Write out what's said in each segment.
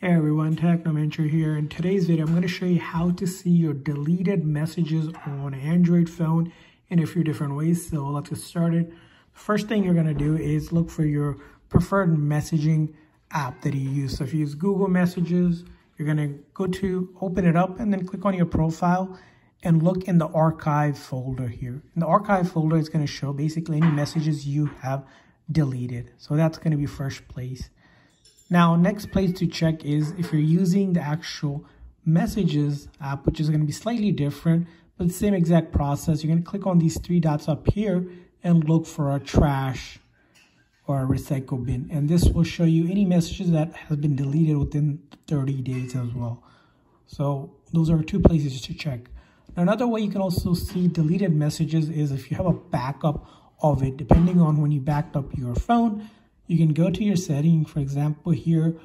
Hey everyone, Technomentary here. In today's video, I'm going to show you how to see your deleted messages on Android phone in a few different ways. So let's get started. First thing you're going to do is look for your preferred messaging app that you use. So if you use Google Messages, you're going to go to open it up and then click on your profile and look in the archive folder here. In the archive folder, it's going to show basically any messages you have deleted. So that's going to be first place. Now, next place to check is if you're using the actual messages app, which is going to be slightly different, but the same exact process. You're going to click on these three dots up here and look for a trash or a recycle bin. And this will show you any messages that has been deleted within 30 days as well. So those are two places to check. Now, another way you can also see deleted messages is if you have a backup of it, depending on when you backed up your phone, you can go to your setting. For example, here,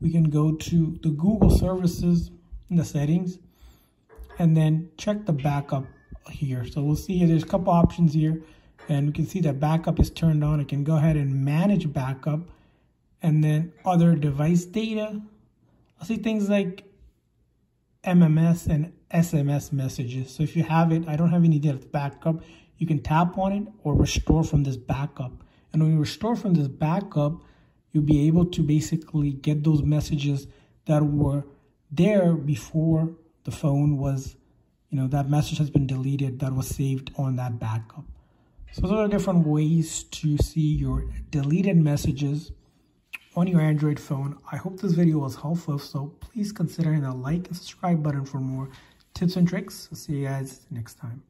we can go to the Google services in the settings and then check the backup here. So we'll see here, there's a couple options here and we can see that backup is turned on. I can go ahead and manage backup and then other device data. I'll see things like MMS and SMS messages. So if you have it, I don't have any data backup, you can tap on it or restore from this backup. And when you restore from this backup, you'll be able to basically get those messages that were there before the phone was, you know, that message has been deleted that was saved on that backup. So those are different ways to see your deleted messages on your Android phone. I hope this video was helpful. So please consider hitting the like and subscribe button for more tips and tricks. See you guys next time.